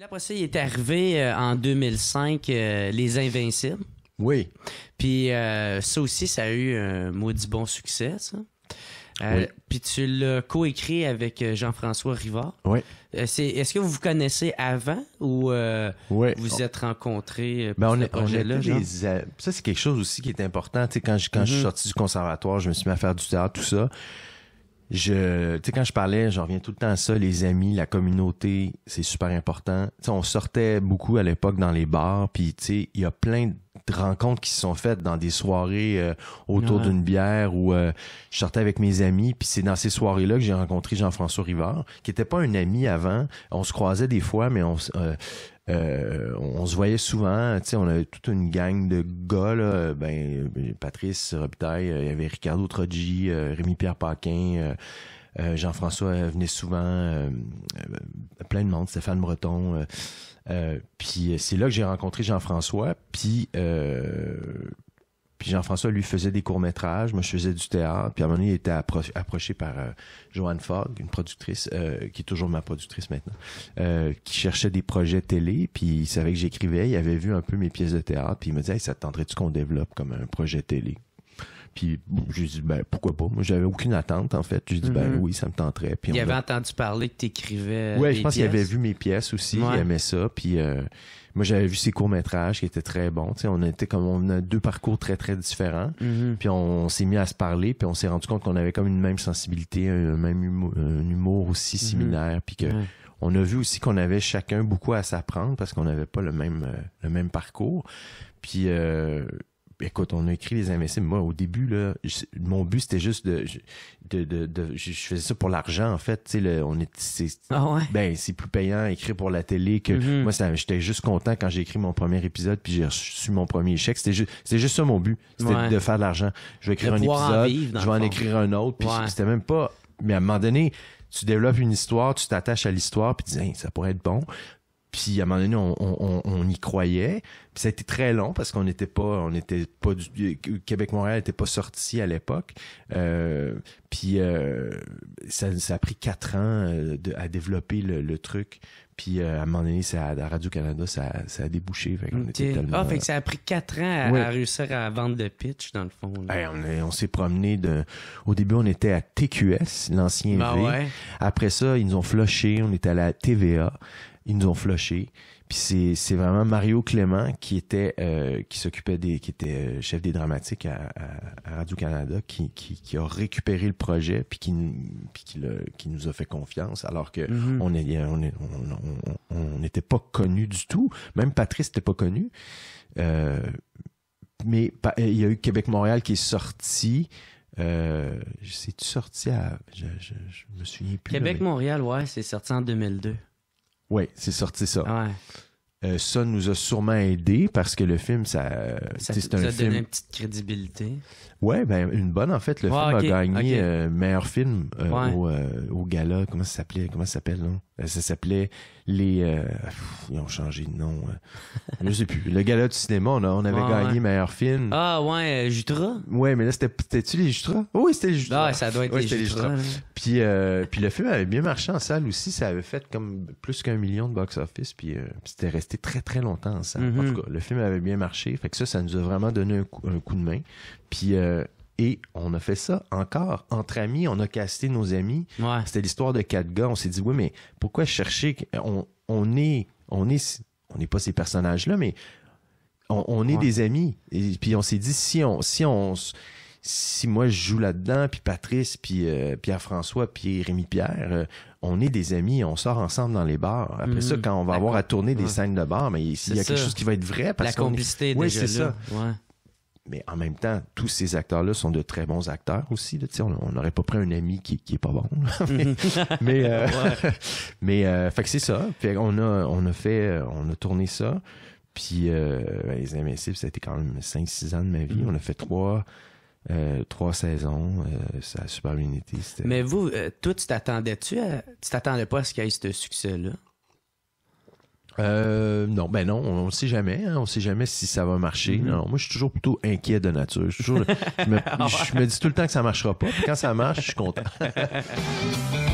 Là, après ça, il est arrivé euh, en 2005, euh, Les Invincibles. Oui. Puis euh, ça aussi, ça a eu un maudit bon succès, ça. Euh, Oui. Puis tu l'as coécrit avec Jean-François Rivard. Oui. C'est, est-ce que vous vous connaissez avant ou Oui. vous vous êtes rencontrés pour Ben, on est, on des a- ça, c'est quelque chose aussi qui est important. Tu sais, quand je, quand je suis Mhm. sorti du conservatoire, je me suis mis à faire du théâtre, tout ça. Je, tu sais, quand je parlais, j'en reviens tout le temps à ça, les amis, la communauté, c'est super important. Tu sais, on sortait beaucoup à l'époque dans les bars, puis tu sais, il y a plein de rencontres qui se sont faites dans des soirées euh, autour Ouais. d'une bière où euh, je sortais avec mes amis, puis c'est dans ces soirées-là que j'ai rencontré Jean-François Rivard, qui était pas un ami avant. On se croisait des fois, mais on, euh, euh, on se voyait souvent, tu sais, on avait toute une gang de gars, ben, euh, Patrice Robitaille, euh, il y avait Ricardo Troggi, Rémi-Pierre Paquin, Jean-François venait souvent, plein de monde, Stéphane Breton. puis c'est là que j'ai rencontré Jean-François, puis... puis Jean-François, lui, faisait des courts-métrages. Moi, je faisais du théâtre. Puis à un moment donné, il était appro- approché par euh, Joanne Fogg, une productrice, euh, qui est toujours ma productrice maintenant, euh, qui cherchait des projets télé. Puis il savait que j'écrivais. Il avait vu un peu mes pièces de théâtre. Puis il me disait, hey, ça te tenterait-tu qu'on développe comme un projet télé? Puis j'ai dit, ben pourquoi pas? Moi, j'avais aucune attente, en fait. J'ai dit, ben Mhm. oui, ça me tenterait. Puis Il avait a- entendu parler que tu écrivais. Ouais, je pense qu'il avait vu mes pièces aussi, Ouais. il aimait ça. Puis euh, moi, j'avais vu ses courts métrages qui étaient très bons. Tu sais, on était comme on a deux parcours très très différents. Mhm. Puis on, s'est mis à se parler, puis on s'est rendu compte qu'on avait comme une même sensibilité, un, même humour, un humour aussi similaire, puis que on a vu aussi qu'on avait chacun beaucoup à s'apprendre parce qu'on n'avait pas le même euh, le même parcours. Puis euh, écoute, on a écrit les Invincibles. Moi, au début là, je- mon but c'était juste de de, de, de- je, faisais ça pour l'argent en fait. Tu sais, le- on est c'est Ah ouais? ben c'est plus payant écrire pour la télé que Mhm. moi ça j'étais juste content quand j'ai écrit mon premier épisode puis j'ai reçu mon premier chèque c'était juste c'était juste ça mon but c'était Ouais. de faire de l'argent je vais écrire un épisode vivre, je vais en écrire un autre puis Ouais. c'était même pas mais à un moment donné tu développes une histoire tu t'attaches à l'histoire puis tu dis Hey, ça pourrait être bon puis à un moment donné, on, on, on- on y croyait. Puis ça a été très long parce qu'on n'était pas, on n'était pas du Québec Montréal n'était pas sorti à l'époque. Euh, puis euh, ça, ça a pris quatre ans euh, de- à développer le, le truc. Puis euh, à un moment donné, ça, à Radio Canada, ça, ça a débouché. Fait était tellement- Ah, fait que ça a pris 4 ans à, Ouais. à réussir à vendre le pitch, dans le fond. Hey, on on s'est promené de. Au début, on était à TQS, l'ancien Ben V. ouais. Après ça, ils nous ont flushé. On était à la TVA. Ils nous ont flushé. Puis c'est, c'est vraiment Mario Clément qui était euh, qui s'occupait des qui était euh, chef des dramatiques à, à, à Radio Canada qui, qui, qui a récupéré le projet puis qui nous- puis qui, le- qui nous a fait confiance alors que Mhm. on est on est- on- n'était pas connus du tout même Patrice n'était pas connu Euh, mais il y a eu Québec Montréal qui est sorti euh, c'est-tu sorti à je, je, je me souviens plus là, mais- Québec-Montréal, ouais, c'est sorti en 2002. Ouais, c'est sorti ça. Ouais. Euh, ça nous a sûrement aidé parce que le film, ça, Ça a donné film. une petite crédibilité. Ouais, ben une bonne en fait. Le Ouais, film a gagné euh, meilleur film euh, Ouais. au, au gala. Comment ça s'appelait? Comment ça s'appelle non? Ça s'appelait les. euh, pff, ils ont changé de nom. euh. je sais plus. Le gala du cinéma, on, a, on avait gagné ouais. meilleur film. Ah, ouais, euh, Jutra? Ouais, mais là c'était c'était-tu les Jutras Oui, c'était les Jutras. Ah, ça doit être Ouais, les Jutra. Jutra. Puis, euh, puis le film avait bien marché en salle aussi. Ça avait fait comme plus qu'un million de box-office. Puis, euh, puis c'était resté très, très longtemps en salle. En Mhm. tout cas, le film avait bien marché. Fait que ça, ça nous a vraiment donné un coup, un coup de main. Puis, euh, et on a fait ça encore entre amis. On a casté nos amis. Ouais. C'était l'histoire de quatre gars. On s'est dit, oui, mais pourquoi chercher... On, on est... On est... On n'est pas ces personnages-là, mais on, on est Ouais. des amis. Et puis on s'est dit, si on... Si on si moi je joue là-dedans, puis Patrice, puis euh, Pierre-François, puis Rémi-Pierre, euh, on est des amis, on sort ensemble dans les bars. Après Mhm. ça, quand on va avoir à tourner des scènes de bar, mais il y a quelque ça. chose qui va être vrai. Parce La complicité est déjà c'est. Ouais. Mais en même temps, tous ces acteurs-là sont de très bons acteurs aussi. Là, on n'aurait pas pris un ami qui, qui est pas bon. mais mais, euh, mais euh, fait que c'est ça. Fait on a on a fait euh, on a tourné ça. Puis euh, ben, les Invincibles, ça a été quand même 5-6 ans de ma vie. Mhm. On a fait trois euh, trois saisons. Euh, ça a super bien été. Mais vous, euh, toi, tu t'attendais-tu à... Tu t'attendais pas à ce qu'il y ait ce succès-là? Euh, non, ben non, on ne sait jamais. Hein, on sait jamais si ça va marcher. Mhm. Non, moi, je suis toujours plutôt inquiet de nature. Je, toujours- je me, je me dis tout le temps que ça marchera pas. Puis quand ça marche, je suis content.